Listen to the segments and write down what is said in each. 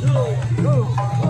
two, two, one.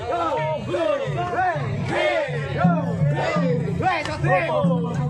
对